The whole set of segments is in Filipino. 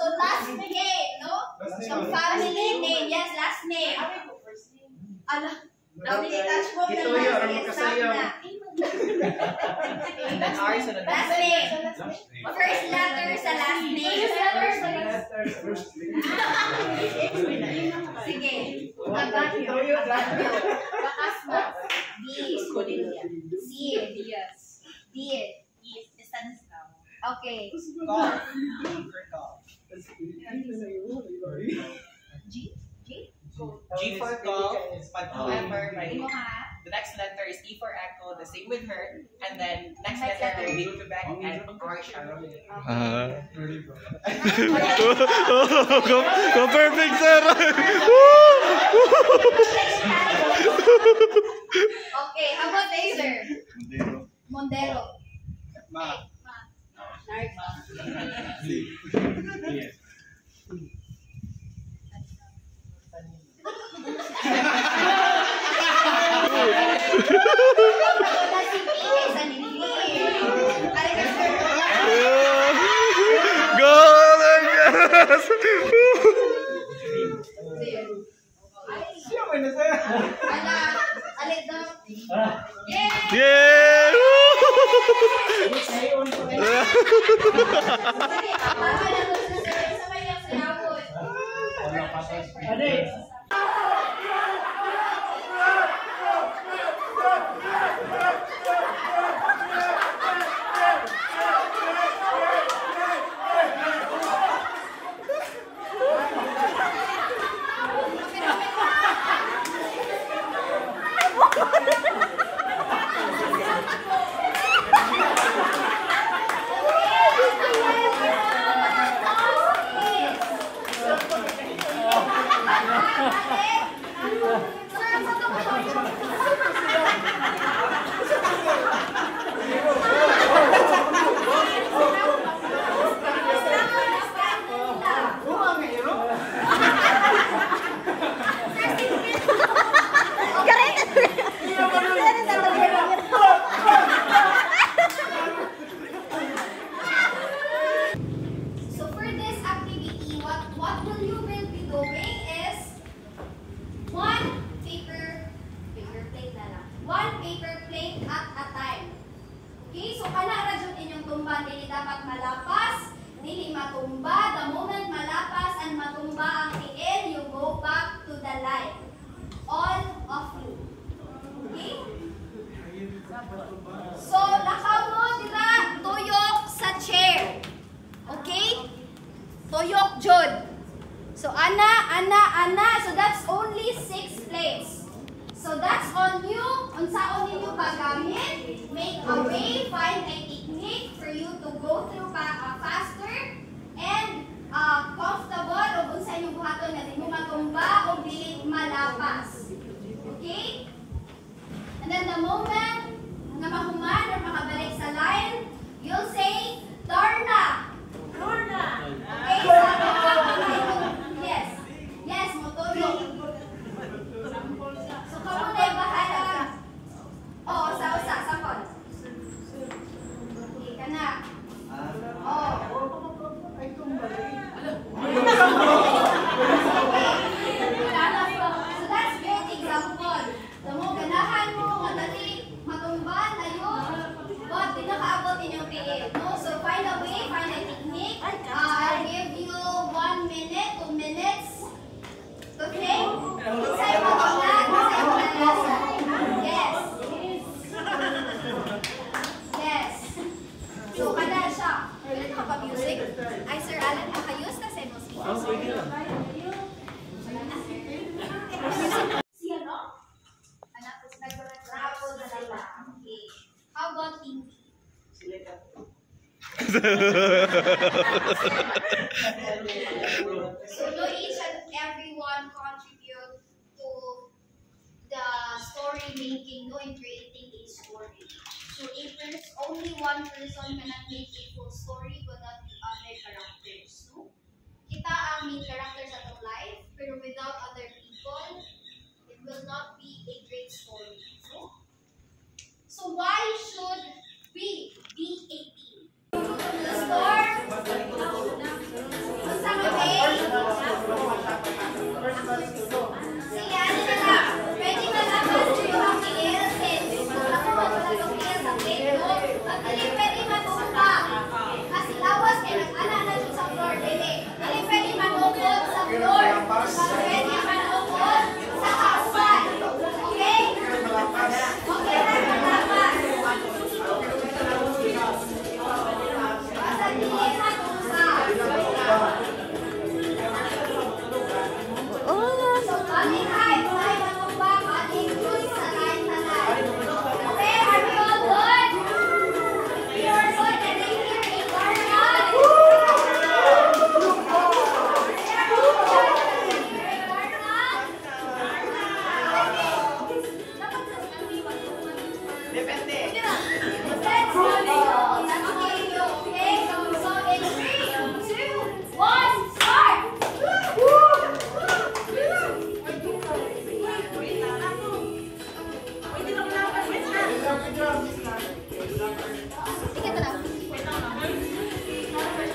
So last name, no? So family name, yes, last name. Ala, nabilitas mo na Ito yun, aram kasaya. Last name. First letter sa last name. First letter sa last name. Sige. Ito yun. Bakas mo. D. C. D. D. Stanislaw. Okay. Call. Call. G? G? G for call, but however, Hindi right, the next letter is E for echo, the same with her, and then next letter will be Quebec and R Sharon. Ah. Go perfect, sir! Okay, how about laser? Mondero. Ma. Wala si P. Sa Lili. Alin ka, sir? Go! Yes! Siya mo na sir. Ala, alin daw? Yay! Yeah! Sige, tama na to sa sir. Sabay lang sa yapon. Ano eh? So for this activity, what what will you will be doing is one paper paper plate na lang. One paper plate at a time. Okay? So kana ra jud inyong tumba dili dapat malapas, dili matumba. The moment malapas and matumba ang tiil, you go back to the line. All of you. Okay? So, nakamo dira tuyok sa chair. Okay? Toyok jud. So ana, ana, ana. So that's only six plates. So that's on you. Unsaon ninyo pagamit. Make a way, find a for you to go through pa uh, faster and uh, comfortable o kung sa inyong buhaton na di mo matumba o dili malapas. Okay? And then the moment So each and everyone contribute to the story making, no, in creating a story. So if there's only one person cannot make a full story without the other characters, no? Kita ang main characters sa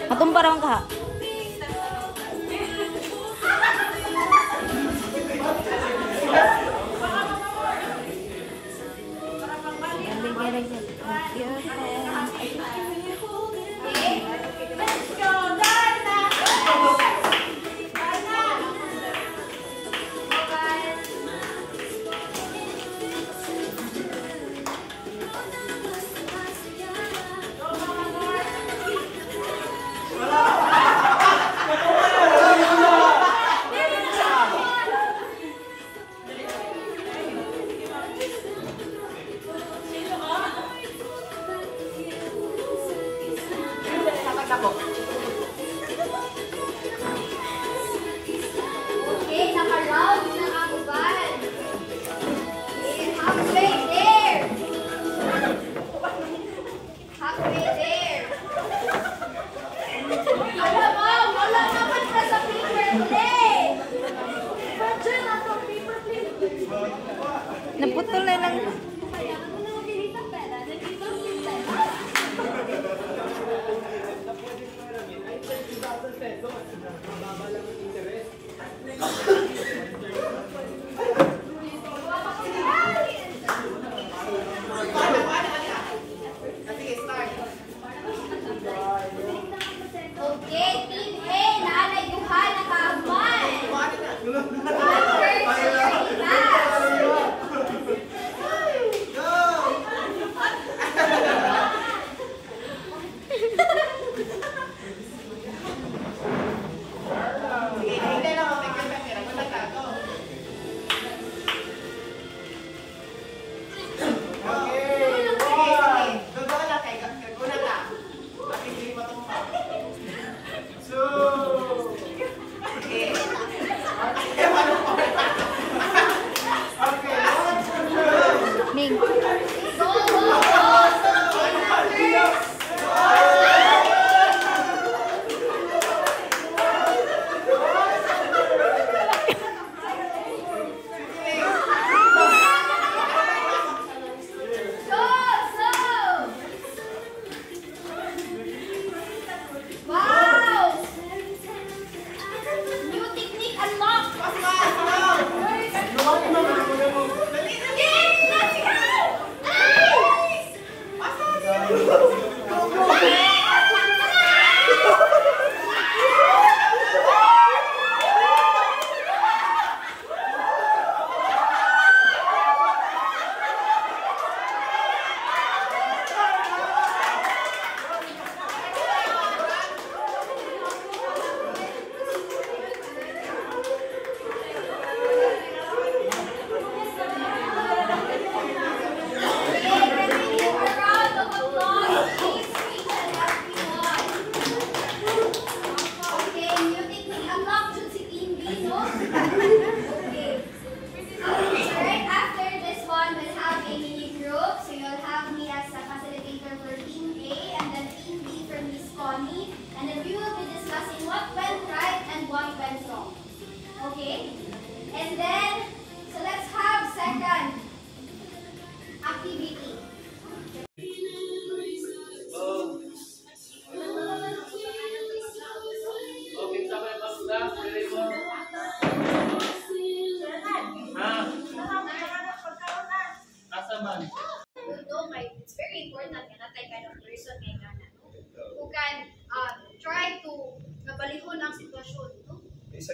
Atong parang kaha.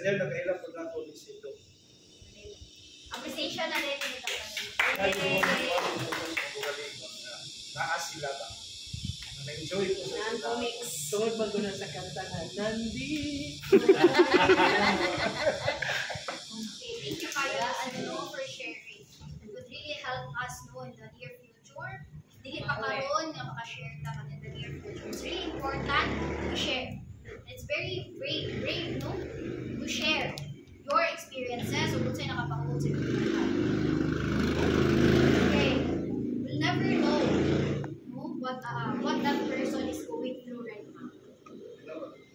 Sanyal, nakailang po na po dito. Appreciation na rin dito. Naas sila ba? Na-enjoy po sa sila. Tungod bago na sa kanta na, nandito.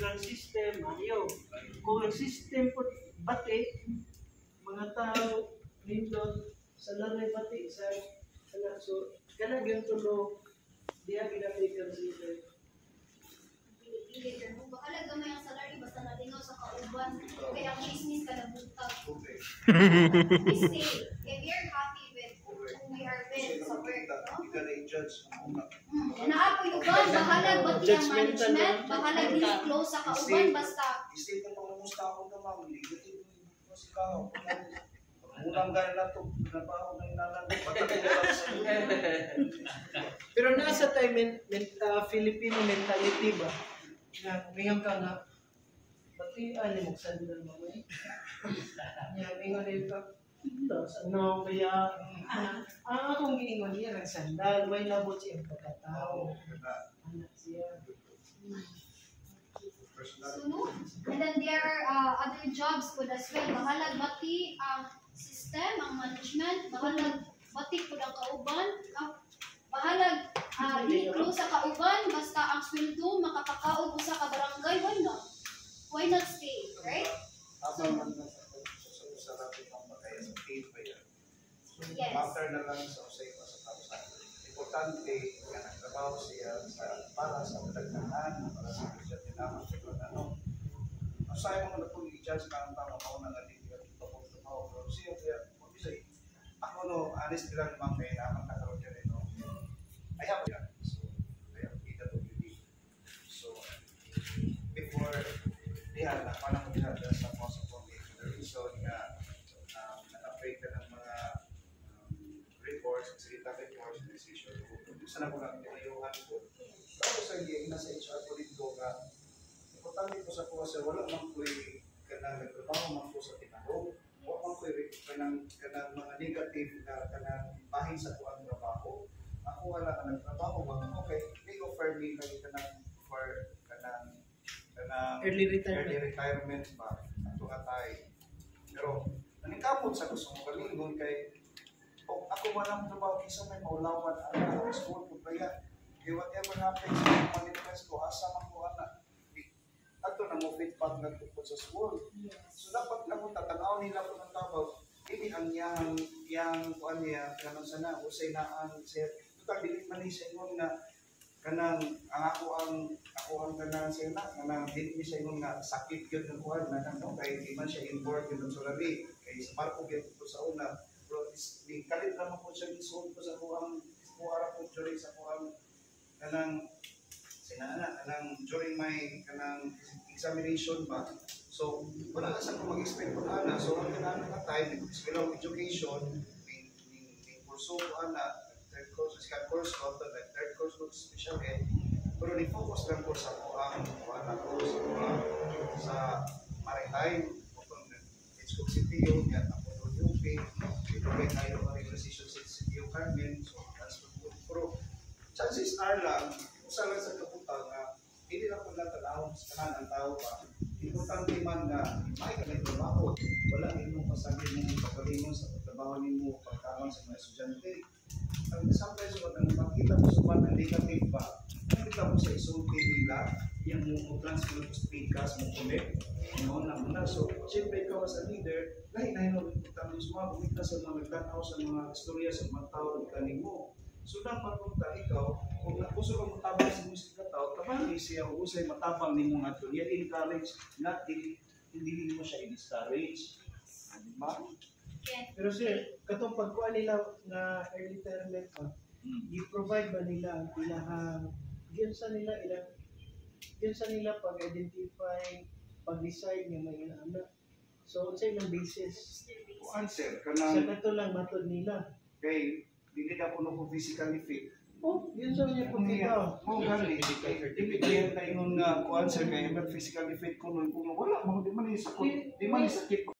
So, ang system, ayaw. Kung ang system po bati, mga tao nindot sa lanay bati sa kana so kana gyud tulo diha ginapilikan system. Pili-pili ka mo. Gamay ang salary basta natingaw sa kauban. Kaya chismis ka na butag. We yung uban, bahala bati ang management, na. bahala dili close sa kauban, basta Isip ng pangumusta ako na ma'am, negative mo si Kao. Unang gana na to, nabaho na inalan. Batak ko lang sa Pero nasa tayo men, men, ah, Filipino mentality ba? Na umingaw ka nga, pati ali mo sandal mo eh. Nya mingon din ka. Tapos ano kaya ang ang akong giingon niya ng sandal, way labot siya pagkatao. Sunod. And then there are uh, other jobs po as well. Bahalag bati ang system, ang management, bahalag bati po ang kauban, ah, bahalag uh, di close sa kauban, basta ang sweldo makakakaon usa ka barangay, why not? Why not stay, right? Sa sa sa yan. Yes. Matter na lang sa usay pa sa kausan. Importante nga nagtrabaho siya sa para sa kadagdagan, para sa at tinaman sa kung ano. Masaya mo na kung i-judge ka ang tao, ako na nga din yung trabaho. Pero siya kaya, kung isay, ako no, honest lang ma'am, may naman nakaroon ka rin, no. I have yan. So, I have PWD. So, before, diyan, napanang mo diyan sa mga sa the reason nga um, na-upgrade ka ng mga um, reports, salita reports, decision ko. Gusto na ko lang tinayuhan ko. Pero sa hindi, nasa HR ko dito nga, importante ko sa kuha sa wala man ko ka na nagtrabaho man ko sa tinahog. Wala man ko ka ng ka ng mga negative na ka ng bahin sa kuha trabaho. Ako wala ka nagtrabaho, wala okay, they offer me ka ka ng for ka ng ka ng Early retirement. early retirement ba? Ato nga tayo. Pero, nanikapot sa gusto mo kalingon kay o ako man ang trabaho kisa may maulawan ana ang school ko. Kaya kay whatever happens sa manifest ko asa man ko ana. Ato na mo feedback na tungkol sa school. So dapat lang mo tatanaw nila ko ng tabaw. Ini ang yang yang kuan niya kanang sana usay na ang sir. Tutal dili man ni sa ingon nga kanang ang ako ang ako ang kanang siya na kanang dili mi sa ingon nga sakit gyud ng kuan na kanang kay di man siya inboard gyud ng sulari kay sa marko gyud sa una di kalit naman po siya isuod ko sa kuang kuara ko during sa kuang kanang sinana kanang during my kanang examination ba. So wala na sa ko mag-expect ko ana so ang kanang nga time skill of education ning ning kurso ko ana third course second course ko third course ko special ed. Pero ni focus lang ko sa ko ang kuan ako sa kuang sa maritime kung it's ko city yun yan ito may tayo ang decision sa city of Carmen so that's what pero chances are lang usa lang sa kaputal nga hindi na ko natanawon sa kanan ang tao ba importante man na may ka may trabaho wala nimo pasabi mo pagkalingon sa trabaho nimo pagkaon sa mga estudyante. Ang sometimes what ang makita mo sa mga negative ba nakita mo sa isulti nila yung mo transfer mo speakers mo connect mo na muna so siyempre ikaw as a leader lahi na yun ang mo sa mga bumita sa mga nagtanaw sa mga istorya sa mga tao nagkaling mo So dapat punta ikaw, kung gusto ka matabang sa musik ka tao, tabang siya o usay matabang ni mong ato. Yan encourage, not di, hindi mo siya i-discourage. Di ba? Yeah. Pero sir, katong pagkuha nila na early retirement pa, i-provide ba nila ang ilahang sa nila ilang yun sa nila pag-identify pag-decide nga may anak. So sa ilang basis. Answer, sa kanang kato lang matod nila. Kay dili na ko ko physically fit. oh yun sa niya kung ikaw Mo gali, dili kaya tayo nga kung answer kay not physically fit ko nun. Kung wala mo di man ni sakit, di man ni sakit